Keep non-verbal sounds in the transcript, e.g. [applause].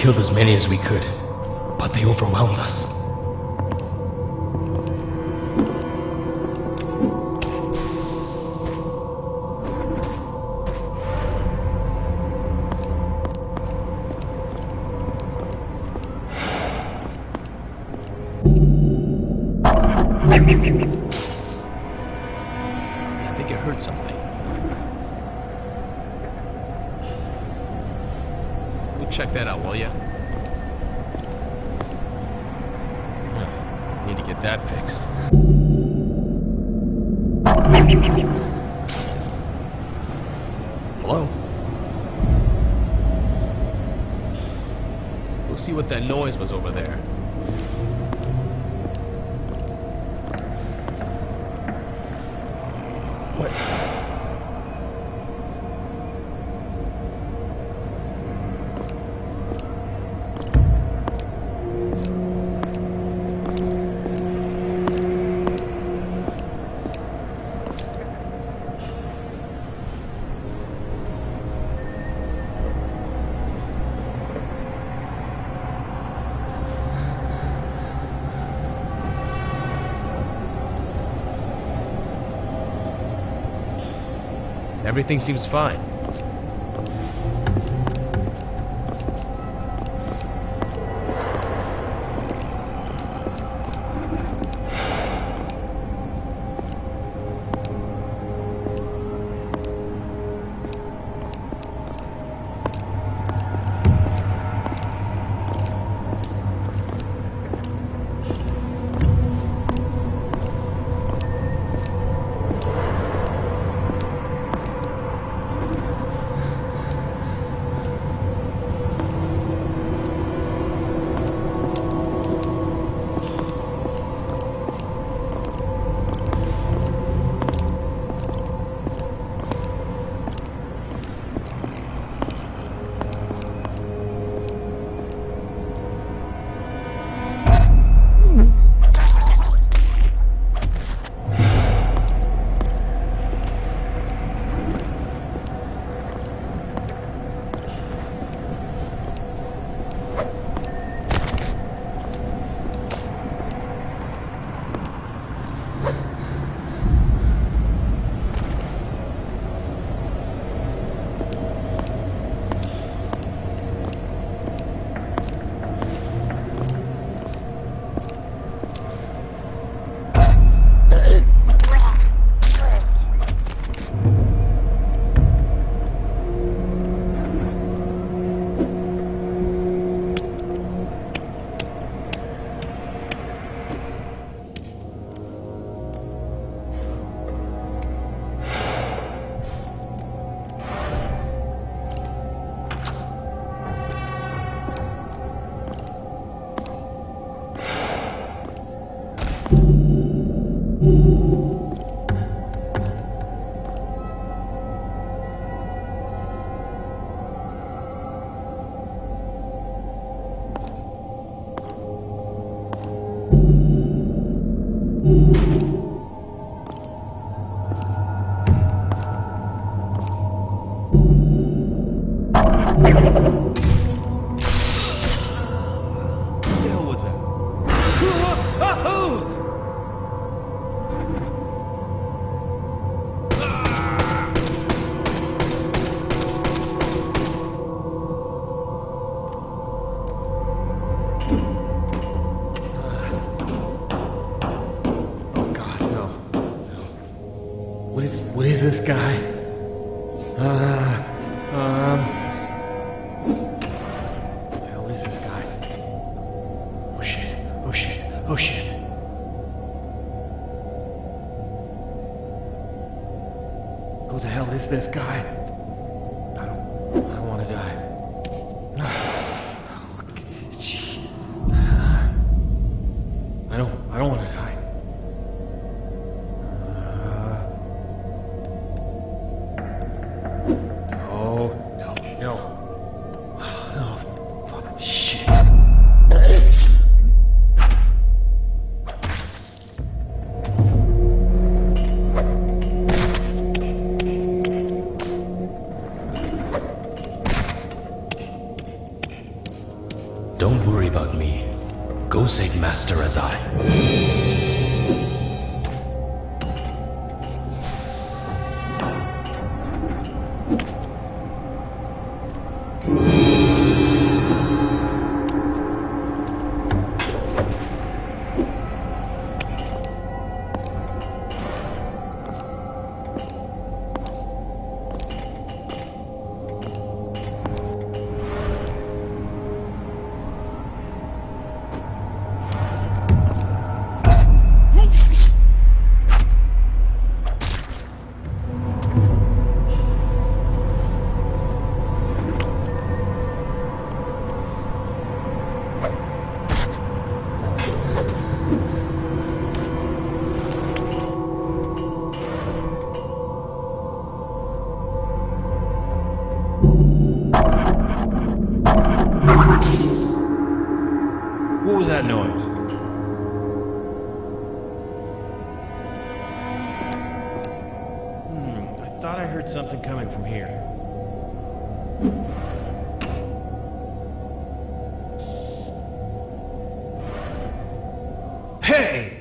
killed as many as we could, but they overwhelmed us. I [laughs] check that out, will ya? Need to get that fixed. Hello? Go see what that noise was over there. What? Everything seems fine. What is this guy? Uh, um. What the hell is this guy? Oh shit! Oh shit! Oh shit! Who the hell is this guy? Save Master as What something coming from here. Hey!